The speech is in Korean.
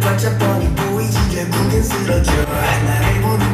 반짝거니 보이지 결국엔 쓰러져 나를 보는